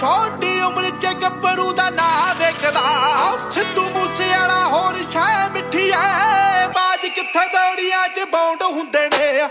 ਛੋਟੀ ਉਮਰ ਚ ਗੱਭਰੂ ਦਾ ਨਾਂ ਵੇਖਦਾ। ਸਿੱਧੂ ਮੂਸੇ ਵਾਲਾ ਹੋਰ ਛੈ ਮਿੱਠੀ ਐ। ਬਾਜ ਕਿੱਥੇ ਬੌੜੀਆਂ ਚ ਬੌਂਡ ਹੁੰਦੇ ਨੇ।